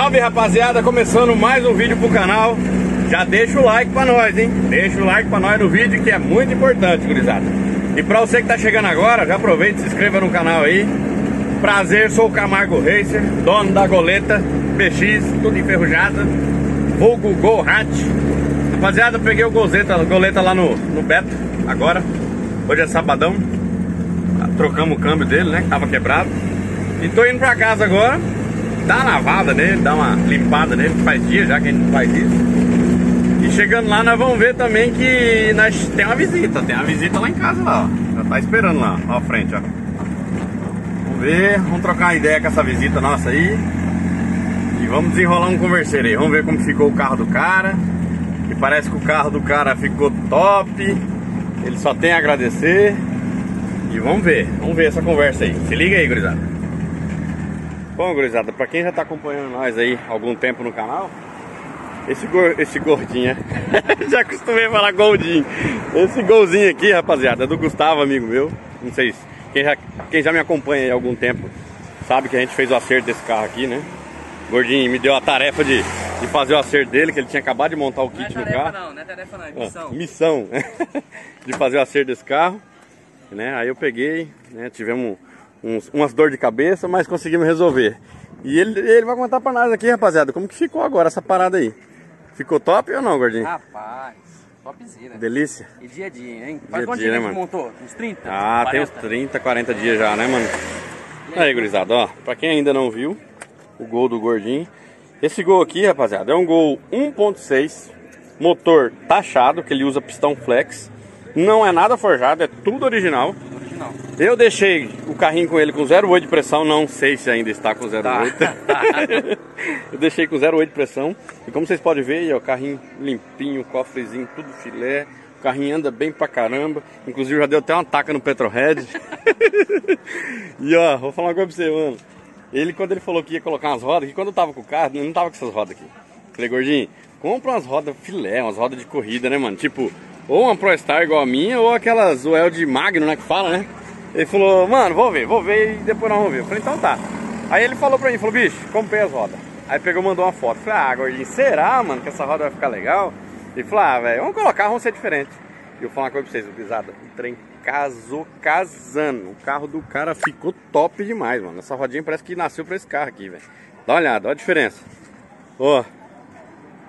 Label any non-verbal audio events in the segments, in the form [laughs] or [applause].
Salve rapaziada, começando mais um vídeo pro canal. Já deixa o like pra nós, hein? Deixa o like pra nós no vídeo que é muito importante, gurizada. E pra você que tá chegando agora, já aproveita e se inscreva no canal aí. Prazer, sou o Camargo Racer, dono da goleta PX, tudo enferrujada Vulgo Go Hat Rapaziada, peguei o goleta, goleta lá no, no Beto, agora. Hoje é sabadão. Trocamos o câmbio dele, né, que tava quebrado. E tô indo pra casa agora Dá uma lavada nele, dá uma limpada nele Faz dia já que a gente faz isso. E chegando lá nós vamos ver também que nós tem uma visita Tem uma visita lá em casa lá, ó. Já tá esperando lá, ó à frente, ó. Vamos ver, vamos trocar uma ideia com essa visita nossa aí. E vamos desenrolar um converseiro aí. Vamos ver como ficou o carro do cara. E parece que o carro do cara ficou top. Ele só tem a agradecer. E vamos ver, vamos ver essa conversa aí. Se liga aí, gurizada Bom, gurizada, pra quem já tá acompanhando nós aí algum tempo no canal Esse, gor esse gordinho, [laughs] já acostumei falar goldinho Esse golzinho aqui, rapaziada, é do Gustavo, amigo meu Não sei se quem já, quem já me acompanha há algum tempo sabe que a gente fez o acerto desse carro aqui, né? O gordinho me deu a tarefa de, de fazer o acerto dele, que ele tinha acabado de montar o kit não é no carro. Não, não é tarefa não, é missão. Ah, missão [laughs] de fazer o acerto desse carro. Né? Aí eu peguei, né? tivemos uns, umas dor de cabeça, mas conseguimos resolver. E ele, ele vai contar pra nós aqui, rapaziada, como que ficou agora essa parada aí. Ficou top ou não, gordinho? Rapaz, topzera. Delícia. E dia a dia, hein? Faz dia, dia né, que mano? montou? Uns 30? Ah, tem uns 40? 30, 40 dias já, né, mano? Aí, gurizada, ó, pra quem ainda não viu o gol do gordinho, esse gol aqui, rapaziada, é um gol 1.6, motor taxado, que ele usa pistão flex, não é nada forjado, é tudo original. Eu deixei o carrinho com ele com 0,8 de pressão, não sei se ainda está com 0,8. Tá. [laughs] Eu deixei com 0,8 de pressão. E como vocês podem ver, ó, o carrinho limpinho, cofrezinho, tudo filé. O carrinho anda bem pra caramba. Inclusive já deu até uma taca no Petrohead. [laughs] e ó, vou falar uma coisa pra você, mano. Ele, quando ele falou que ia colocar umas rodas, que quando eu tava com o carro, ele não tava com essas rodas aqui. Falei, gordinho, compra umas rodas filé, umas rodas de corrida, né, mano? Tipo, ou uma ProStar igual a minha, ou aquelas Well de Magno, né, que fala, né? Ele falou, mano, vou ver, vou ver e depois nós vamos ver. Eu falei, então tá. Aí ele falou pra mim, falou, bicho, comprei as rodas. Aí pegou e mandou uma foto. Falei, ah, gordinho, será, mano, que essa roda vai ficar legal? Ele falou, ah, velho, vamos colocar, vamos ser diferente. E eu vou falar uma coisa pra vocês, pisada, o trem casou casando. O carro do cara ficou top demais, mano. Essa rodinha parece que nasceu pra esse carro aqui, velho. Dá uma olhada, olha a diferença. Ó.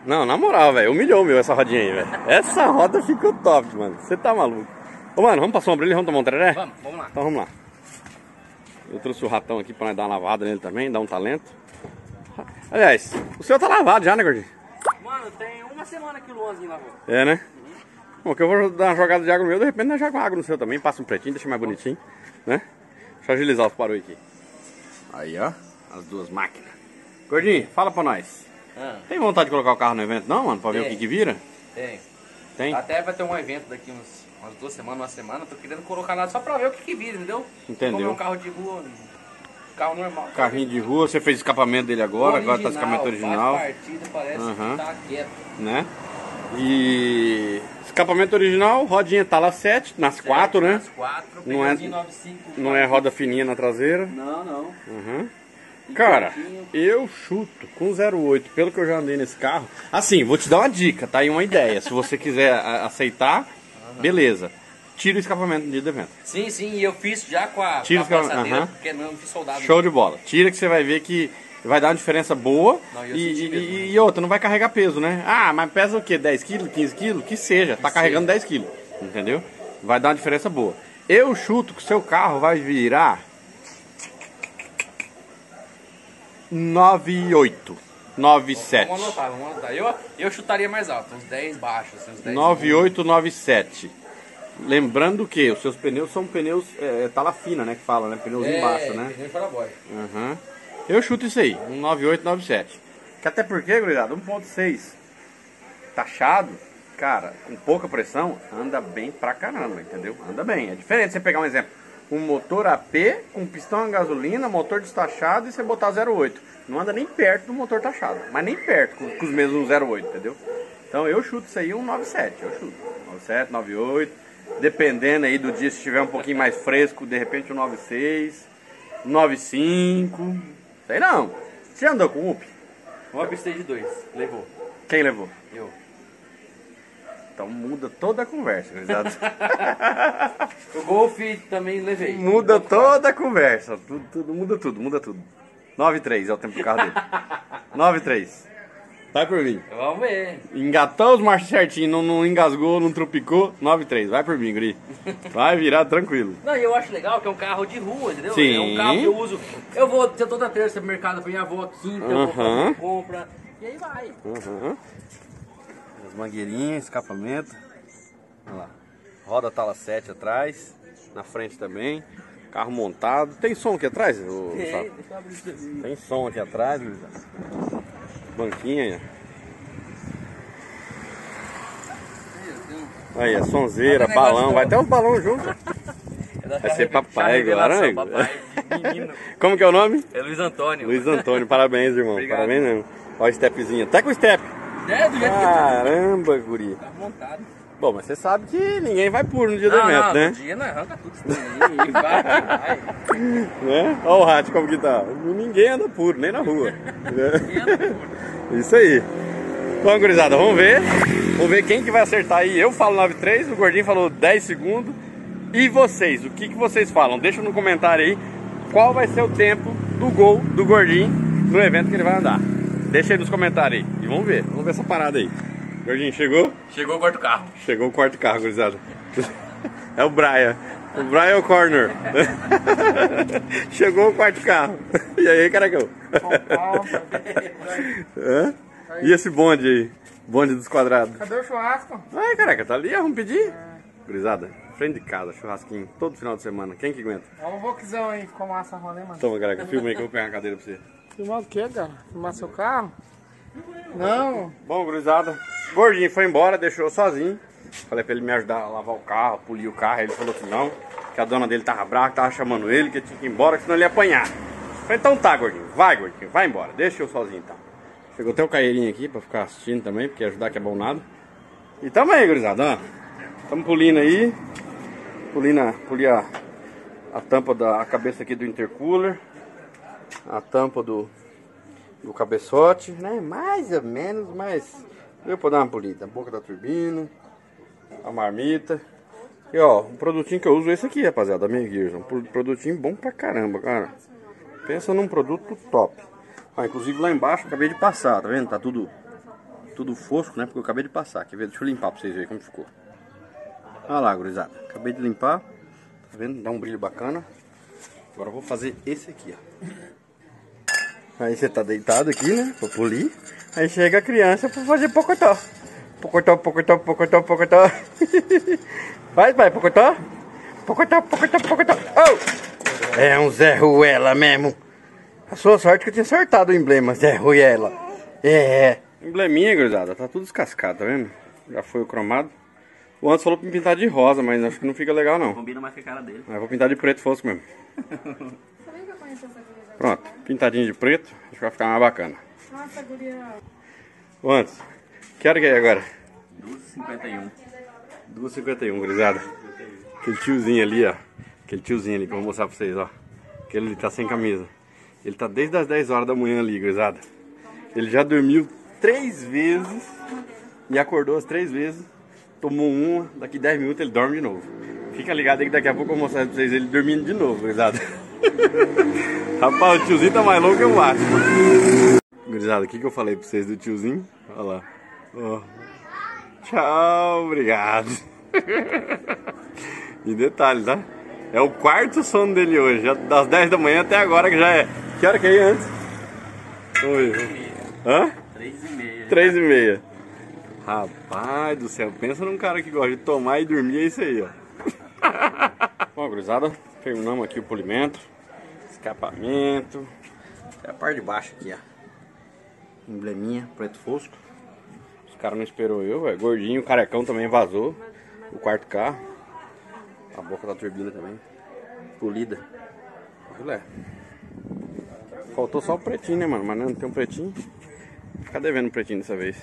Não, na moral, velho, humilhou meu essa rodinha aí, velho. Essa roda ficou top, mano. Você tá maluco. Ô, mano, vamos pra sombra ali, vamos tomar um treré? Vamos, vamos lá. Então vamos lá. Eu trouxe o ratão aqui pra nós dar uma lavada nele também, dar um talento. Aliás, o seu tá lavado já, né, gordinho? Mano, tem uma semana que o Luanzinho lavou. É, né? Bom, que eu vou dar uma jogada de água no meu, de repente nós jogamos água no seu também, passa um pretinho, deixa mais bonitinho, né? Deixa eu agilizar os parou aqui. Aí, ó, as duas máquinas. Gordinho, fala pra nós. Ah, Tem vontade de colocar o carro no evento não, mano? Pra ver o Tem. que que vira? tem. Tem? Até vai ter um evento daqui uns, umas duas semanas, uma semana. Tô querendo colocar lá só pra ver o que que vira, entendeu? Entendeu. Como é um carro de rua, um carro normal. Carrinho de rua, você fez escapamento dele agora, agora tá escapamento original, partida, parece Aham. que tá quieto. né? E escapamento original, rodinha tala 7, nas quatro, né? Nas quatro, Não é- pneuzinho 95. Não é roda fininha na traseira. Não, não. Uhum. Cara, eu chuto com 08, pelo que eu já andei nesse carro. Assim, vou te dar uma dica, tá aí uma ideia. Se você quiser aceitar, beleza. Tira o escapamento no dia do evento. Sim, sim, e eu fiz já com a, Tira com a caras- passadeira, aham. porque não fiz soldado. Show de bola. Tira que você vai ver que vai dar uma diferença boa. Não, eu e, senti e- mesmo. e outra, não vai carregar peso, né? Ah, mas pesa o quê? 10 quilos, 15 quilos? Que seja, tá carregando 10 quilos. Entendeu? Vai dar uma diferença boa. Eu chuto que o seu carro vai virar 98, 97. Vamos anotar, vamos anotar. Eu, eu chutaria mais alto, uns 10 baixos, assim, uns 10. 9897. Lembrando que os seus pneus são pneus é, tala fina, né? Que fala, né? Pneus é, embaixo, né? pneu. Uhum. Eu chuto isso aí, um 9897. Que até porque, gurizada, 1.6 taxado, cara, com pouca pressão, anda bem pra caramba, entendeu? Anda bem. É diferente você pegar um exemplo, um motor AP com pistão a gasolina, motor destachado e você botar 0,8. Não anda nem perto do motor taxado, mas nem perto com, com os mesmos 0,8, entendeu? Então eu chuto isso aí um 97, eu chuto. 97, 98, dependendo aí do dia, se estiver um pouquinho mais fresco, de repente um 96, 95, sei não. Você andou com UP? Uma pista de dois. Levou. Quem levou? Eu. Então muda toda a conversa, gurizada. [laughs] [laughs] O golfe também levei. muda toda a conversa. Tudo, tudo, muda tudo, muda tudo. 9,3 é o tempo do carro dele. [laughs] 9,3. Vai por mim. Vamos ver. Engatou os marchos certinho, não, não engasgou, não tropicou. 9,3. Vai por mim, Guri. Vai virar tranquilo. Não, e eu acho legal que é um carro de rua, entendeu? Sim. É um carro que eu uso. Eu vou ter toda terça mercado pra minha avó, quinta, eu vou fazer compra. E aí vai. Uhum. As mangueirinhas, escapamento. Olha lá. Roda tala 7 atrás. Na frente também. Carro montado. Tem som aqui atrás? ô, aqui. Tem som aqui atrás, gurizada. Banquinha aí. Aí, é sonzeira, balão. Vai do- ter uns balões juntos. É da Vai ser papai. Menino. [laughs] Como que é o nome? É Luiz Antônio. Luiz Antônio. Parabéns, irmão. Obrigado. Parabéns mesmo. Olha o stepzinho. Até com o step. É, do jeito que Caramba, guri. tá montado. Bom, mas você sabe que ninguém vai puro no dia do Não, evento, não, né? no dia não arranca tudo isso daí. E vai, vai. [laughs] né? Olha o rato como que tá. Ninguém anda puro, nem na rua. [laughs] né? Isso aí. Bom, gurizada, vamos ver. Vamos ver quem que vai acertar aí. Eu falo 9,3, o Gordinho falou 10 segundos. E vocês, o que, que vocês falam? Deixa no comentário aí qual vai ser o tempo do gol do Gordinho no evento que ele vai andar. Deixa aí nos comentários aí. Vamos ver, vamos ver essa parada aí. Gordinho, chegou? Chegou o quarto carro. Chegou o quarto carro, gurizada. [laughs] É o Brian. O Brian é o corner. [laughs] Chegou o quarto carro. E aí, caracão? Hã? E esse bonde aí? Bonde dos quadrados. Cadê o churrasco? Ai, caraca, tá ali, vamos pedir. Gurizada, frente de casa, churrasquinho, todo final de semana. Quem que aguenta? Olha o boquizão aí, ficou massa rolê, mano. Toma, caraca, filma aí que eu vou pegar a cadeira pra você. Filmar o quê, cara? Filmar seu carro? Não. Bom, gurizada, gordinho foi embora, deixou sozinho. Falei pra ele me ajudar a lavar o carro, polir o carro. Ele falou que não, que a dona dele tava brava, tava chamando ele, que tinha que ir embora, que senão ele ia apanhar. Falei, então tá, gordinho, vai, gordinho, vai embora, deixa eu sozinho então. Chegou até o Caeirinho aqui pra ficar assistindo também, porque ajudar que é bom nada. E tamo aí, gurizada. Tamo pulindo aí. Pulindo, a- puli a, a tampa da a cabeça aqui do intercooler. A tampa do, do cabeçote, né? Mais ou menos, mas deu pra dar uma polida. A boca da turbina, a marmita. E ó, um produtinho que eu uso é esse aqui, rapaziada, da Gears. Um pro- produtinho bom pra caramba, cara. Pensa num produto top. Ó, inclusive lá embaixo eu acabei de passar, tá vendo? Tá tudo, tudo fosco, né? Porque eu acabei de passar. Quer ver? Deixa eu limpar pra vocês verem como ficou. Olha lá, gurizada. Acabei de limpar. Tá vendo? Dá um brilho bacana. Agora eu vou fazer esse aqui, ó. Aí você tá deitado aqui, né? Pra polir. Aí chega a criança pra fazer pocotó. Pocotó, pocotó, pocotó, pocotó. [laughs] Vai, vai, pocotó. Pocotó, pocotó, pocotó. Oh! É um Zé Ruela mesmo. A sua sorte que eu tinha acertado o emblema, Zé Ruela. É. Embleminha, gurizada. Tá tudo descascado, tá vendo? Já foi o cromado. O Anderson falou pra me pintar de rosa, mas acho que não fica legal não. Combina mais com a cara dele. Eu vou pintar de preto fosco mesmo. [laughs] Pronto, pintadinho de preto, acho que vai ficar mais bacana. Nossa, guria. Anderson, que hora que é agora? 12,51. 2h51, gurizada. Aquele tiozinho ali, ó. Aquele tiozinho ali que eu vou mostrar pra vocês, ó. Aquele ali tá sem camisa. Ele tá desde as 10 horas da manhã ali, gurizada. Ele já dormiu três vezes e acordou as três vezes. Tomou uma, daqui 10 minutos ele dorme de novo. Fica ligado aí que daqui a pouco eu vou mostrar pra vocês ele dormindo de novo, gurizada. [laughs] Rapaz, o tiozinho tá mais louco que o Batman. Gurizada, o que, que eu falei pra vocês do tiozinho? Olha lá. Ó. Tchau, obrigado. [laughs] e detalhe, tá? É o quarto sono dele hoje, das 10 da manhã até agora que já é. Que hora que é antes? Oi. Hã? 3,5. 3 e meia. Rapaz do céu, pensa num cara que gosta de tomar e dormir, é isso aí, ó. [laughs] Bom, gurizada, terminamos aqui o polimento, escapamento. É a parte de baixo aqui, ó. Embleminha, preto fosco. Os caras não esperou eu, velho. Gordinho, o carecão também vazou. O quarto carro. A boca da turbina também. Polida. Olha. Faltou só o pretinho, né, mano? Mas não, tem um pretinho. Vou ficar devendo um pretinho dessa vez.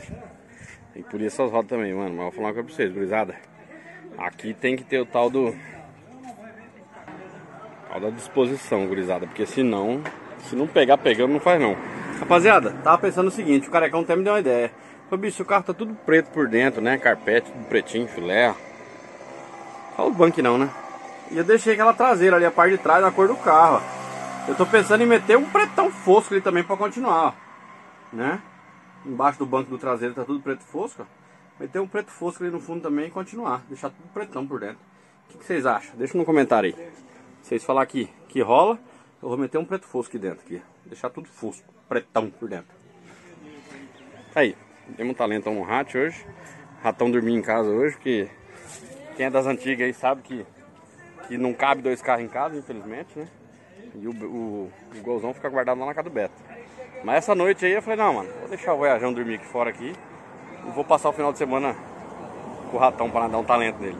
Tem que polir essas rodas também, mano. Mas vou falar uma coisa pra vocês, gurizada. Aqui tem que ter o tal do. Da disposição, gurizada. Porque senão, se não pegar pegando, não faz não. Rapaziada, tava pensando o seguinte, o carecão até me deu uma ideia. Falei, bicho, o carro tá tudo preto por dentro, né? Carpete, tudo pretinho, filé. Só o banco não, né? E eu deixei aquela traseira ali, a parte de trás, da cor do carro. ó. Eu tô pensando em meter um pretão fosco ali também pra continuar, ó. Né? Embaixo do banco do traseiro tá tudo preto fosco, ó. Meter um preto fosco ali no fundo também e continuar. Deixar tudo pretão por dentro. O que, que vocês acham? Deixa no comentário aí. Vocês falar aqui que rola, eu vou meter um preto fosco aqui dentro. Aqui. Deixar tudo fosco, pretão por dentro. Aí, temos um talentão no rato hoje. Ratão dormir em casa hoje, porque quem é das antigas aí sabe que, que não cabe dois carros em casa, infelizmente, né? E o, o, o golzão fica guardado lá na casa do Beto. Mas essa noite aí eu falei, não, mano, vou deixar o Voyajão dormir aqui fora aqui. E vou passar o final de semana com o ratão para dar um talento nele.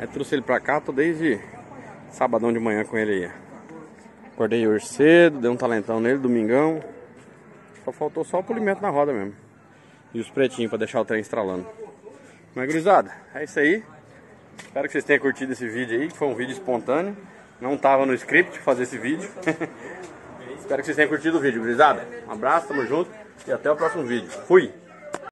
Aí trouxe ele pra cá, tô desde sabadão de manhã com ele aí. Acordei hoje cedo, dei um talentão nele, domingão. Só faltou só o polimento na roda mesmo. E os pretinhos pra deixar o trem estralando. Mas gurizada, é isso aí. Espero que vocês tenham curtido esse vídeo aí, que foi um vídeo espontâneo. Não tava no script fazer esse vídeo. [laughs] Espero que vocês tenham curtido o vídeo, gurizada. Um abraço, tamo junto e até o próximo vídeo. Fui!